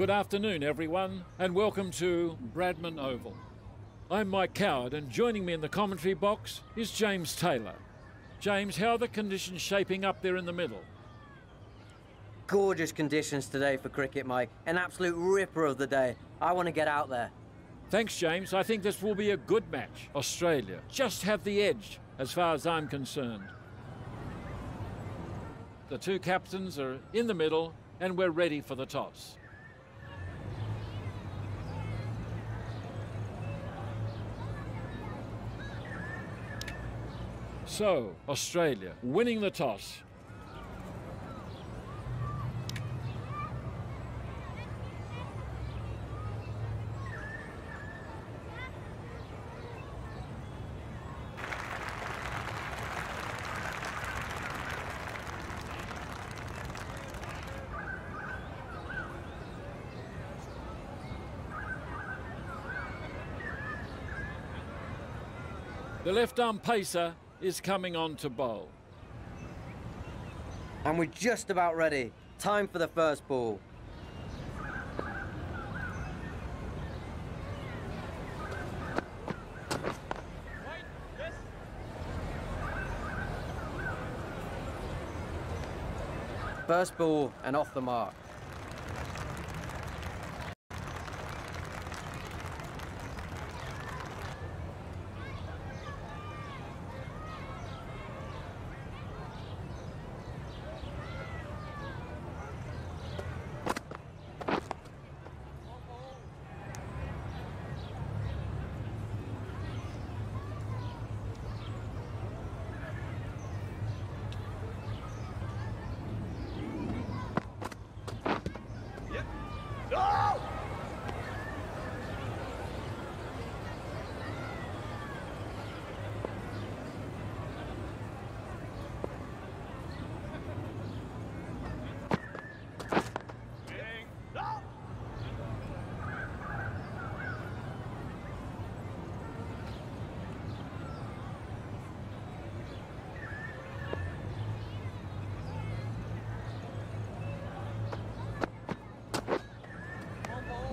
Good afternoon, everyone, and welcome to Bradman Oval. I'm Mike Coward, and joining me in the commentary box is James Taylor. James, how are the conditions shaping up there in the middle? Gorgeous conditions today for cricket, Mike. An absolute ripper of the day. I want to get out there. Thanks, James. I think this will be a good match. Australia just have the edge, as far as I'm concerned. The two captains are in the middle, and we're ready for the toss. So, Australia winning the toss. The left arm pacer is coming on to bowl. And we're just about ready. Time for the first ball. First ball and off the mark.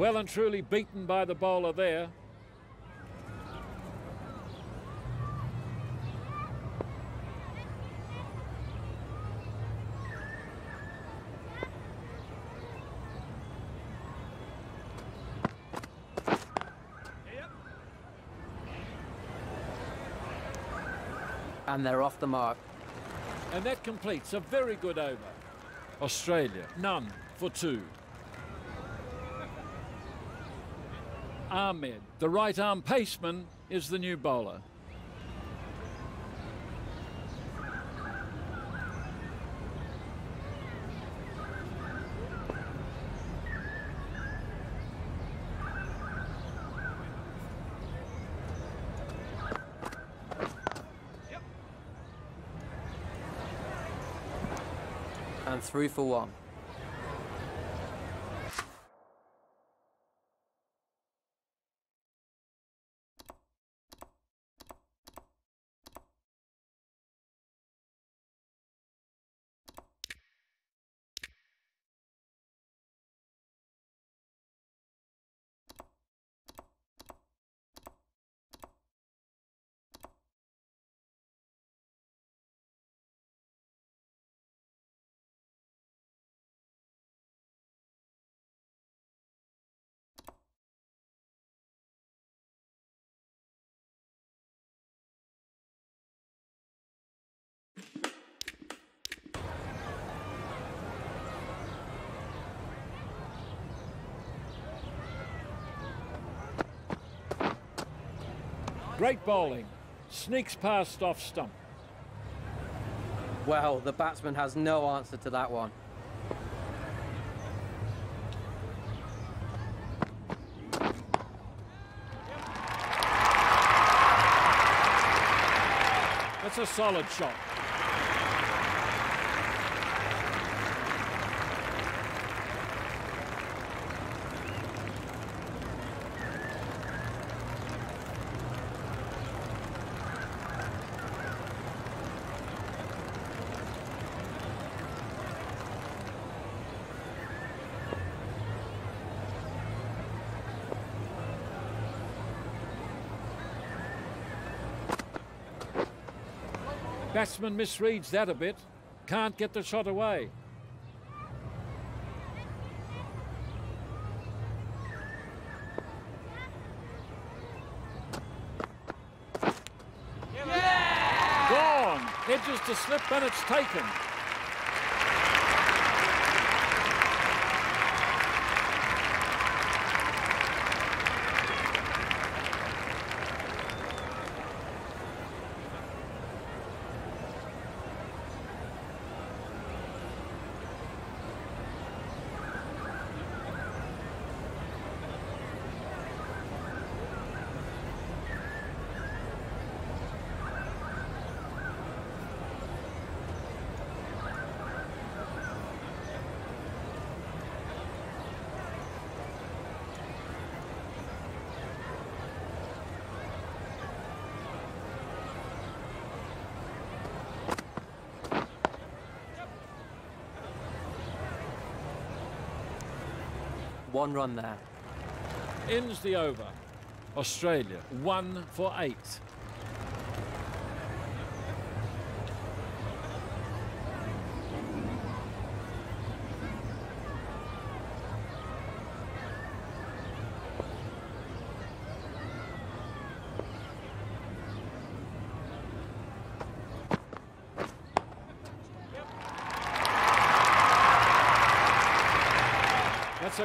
Well and truly beaten by the bowler there. And they're off the mark. And that completes a very good over. Australia, none for two. Ahmed, the right arm paceman, is the new bowler. And three for one. Great bowling. Sneaks past off stump. Well, the batsman has no answer to that one. That's a solid shot. Batsman misreads that a bit. Can't get the shot away. Gone. Edges to slip and it's taken. One run there. Ends the over. Australia, one for eight.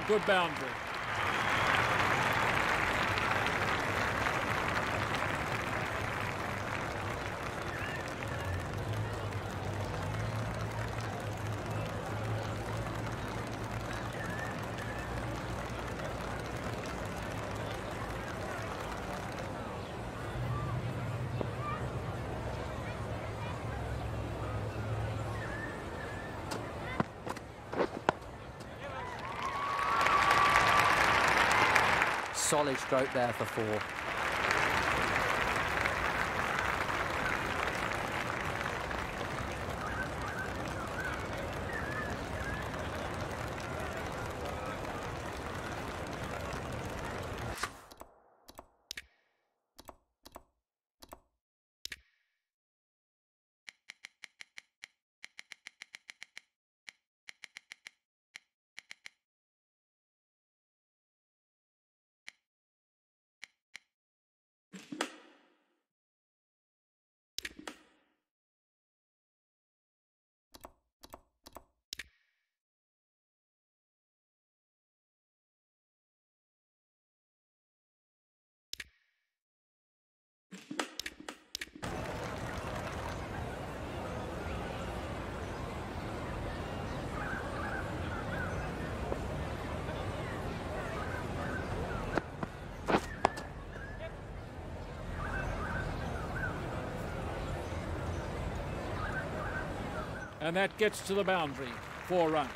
Good boundary. Solid stroke there for four. And that gets to the boundary. Four runs.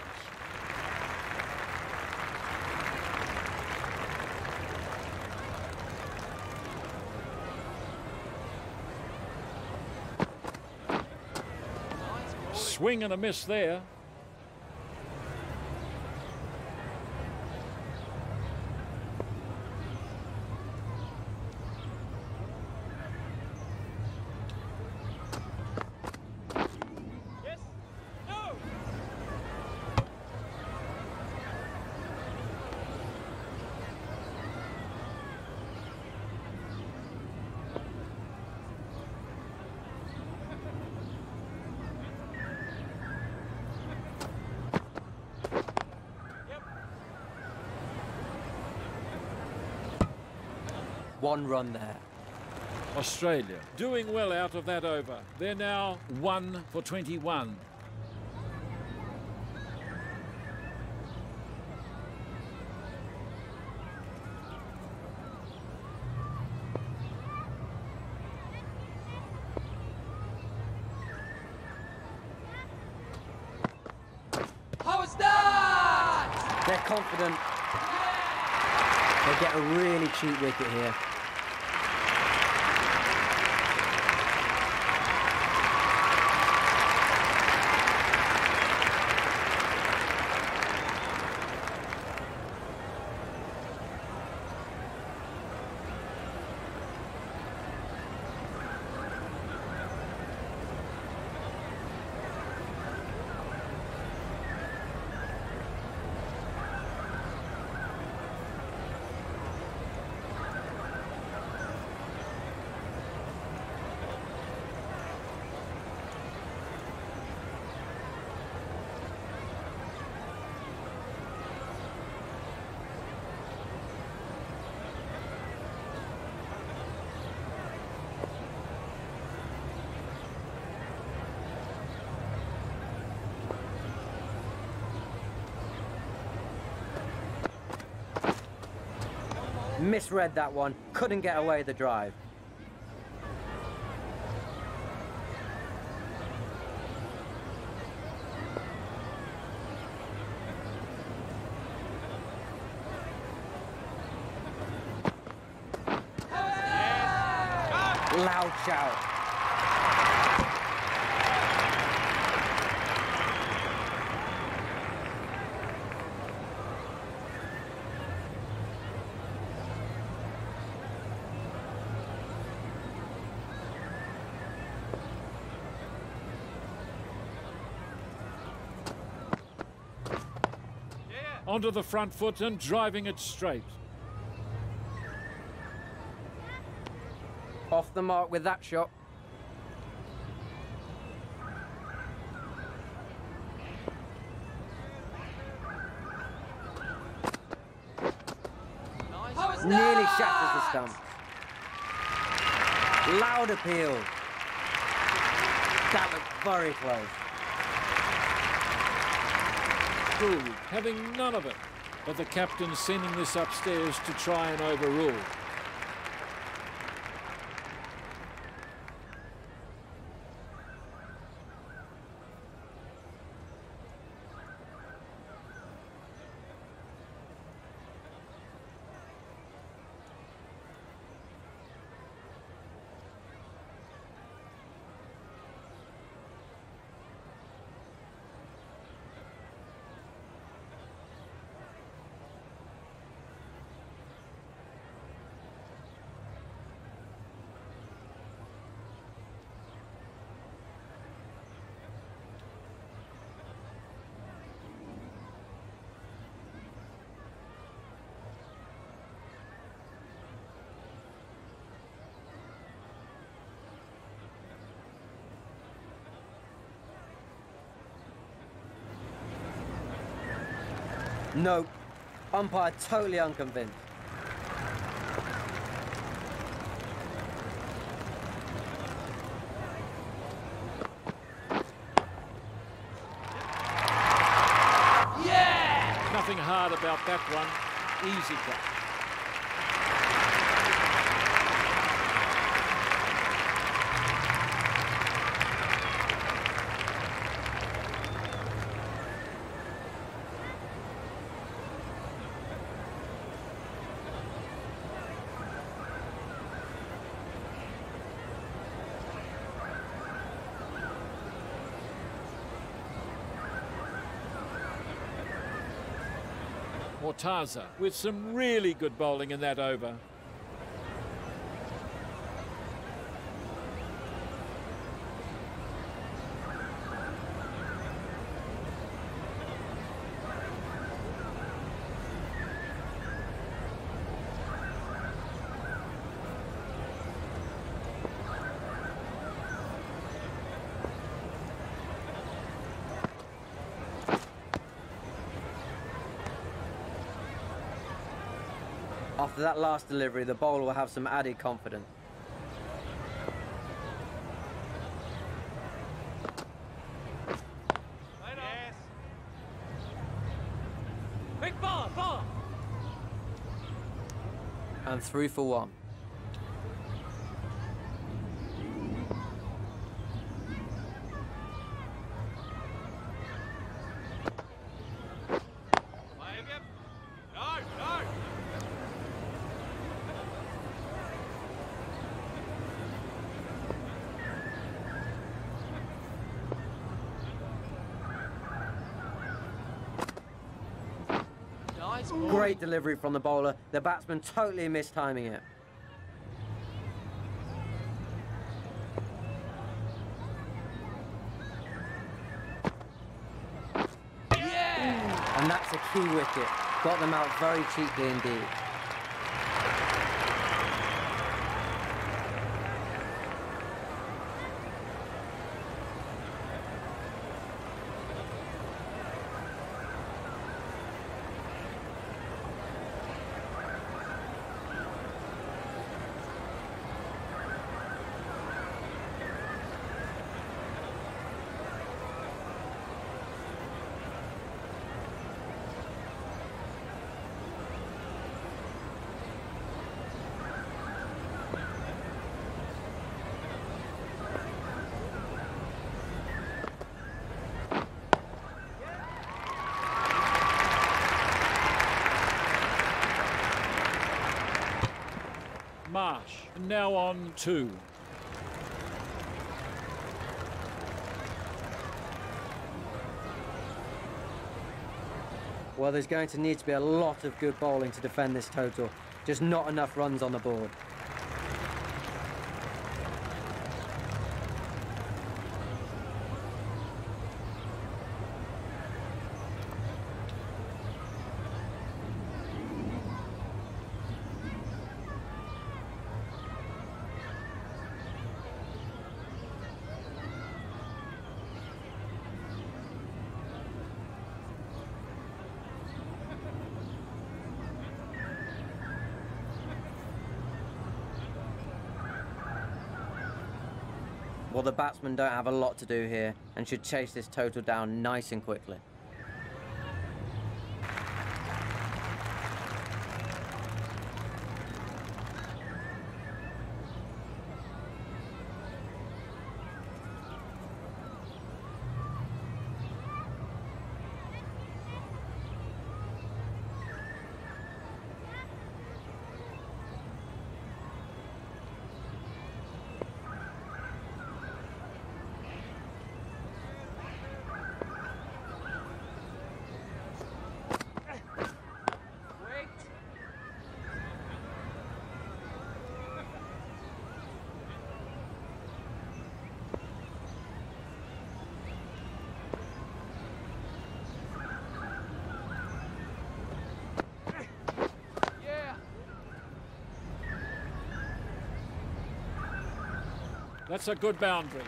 Swing and a miss there. One run there. Australia doing well out of that over. They're now one for 21. How is that? They're confident. They get a really cheap wicket here. Misread that one. Couldn't get away the drive. Loud shout. Onto the front foot and driving it straight. Off the mark with that shot. Nearly shatters the stump. Loud appeal. That looked very close. Gould having none of it, but the captain sending this upstairs to try and overrule. Nope. Umpire totally unconvinced. Yeah! Nothing hard about that one. Easy cut. Mortaza with some really good bowling in that over. After that last delivery, the bowler will have some added confidence. Quick ball, ball! And three for one. Nice ball. Great delivery from the bowler. The batsman totally mistiming it. Yeah! And that's a key wicket. Got them out very cheaply indeed. Now on two. Well, there's going to need to be a lot of good bowling to defend this total. Just not enough runs on the board. The batsmen don't have a lot to do here and should chase this total down nice and quickly. That's a good boundary.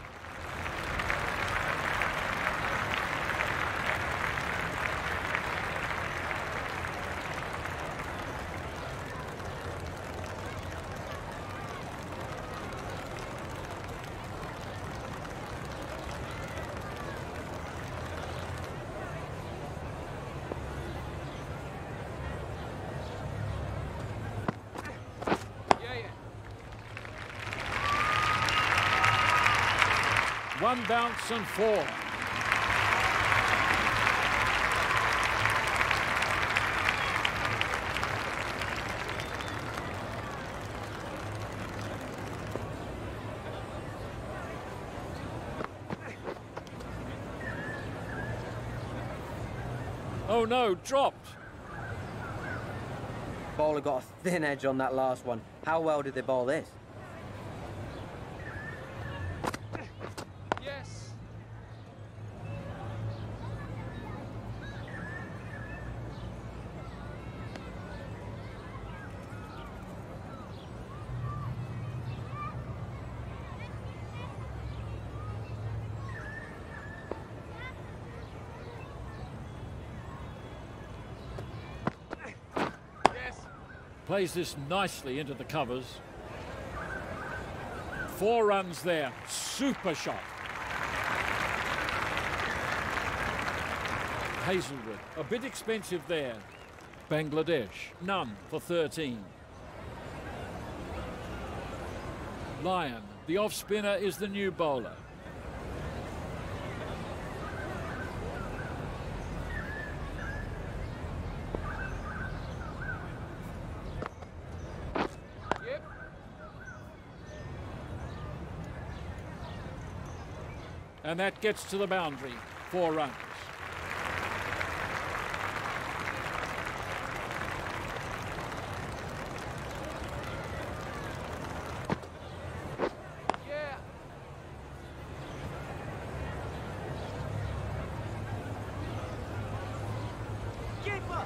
One bounce and four. Oh no, dropped. Bowler got a thin edge on that last one. How well did they bowl this? Yes. Yes. Plays this nicely into the covers. Four runs there. Super shot. Hazlewood, a bit expensive there. Bangladesh, none for 13. Lyon, the off spinner, is the new bowler. And that gets to the boundary. Four runs. Yeah. Keeper.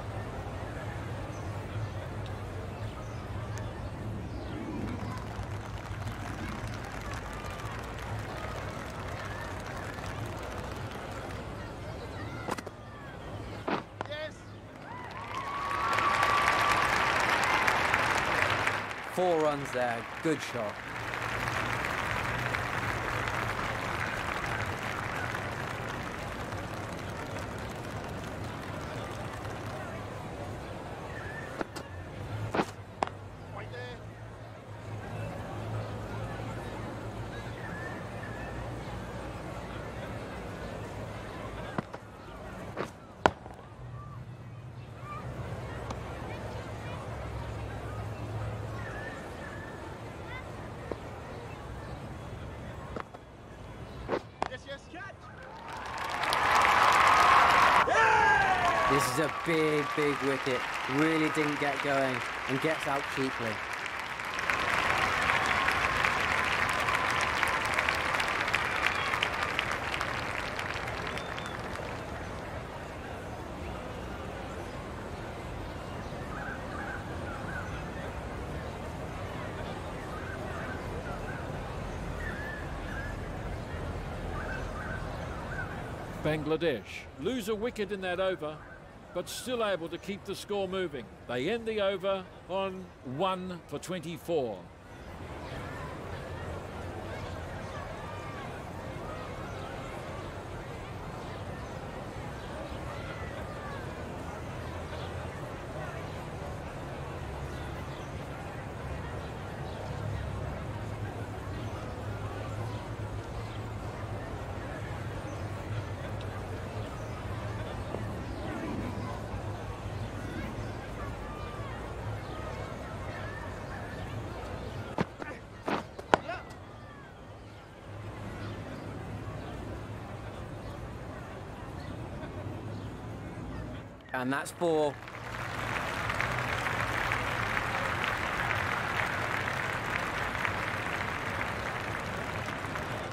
Yes. Four runs there. Good shot. Right there. This is a big, big wicket. Really didn't get going and gets out cheaply. Bangladesh lose a wicket in that over, but still able to keep the score moving. They end the over on 1 for 24. And that's four.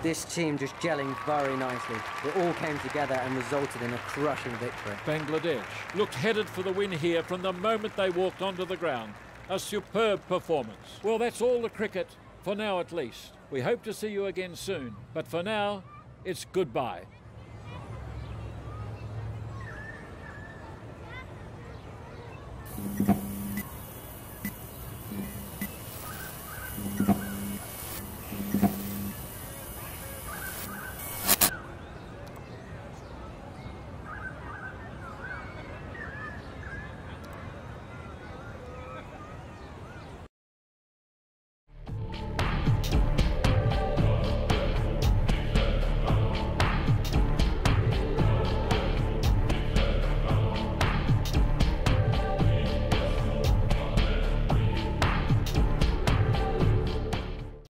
This team just gelling very nicely. It all came together and resulted in a crushing victory. Bangladesh looked headed for the win here from the moment they walked onto the ground. A superb performance. Well, that's all the cricket, for now at least. We hope to see you again soon, but for now, it's goodbye. Thank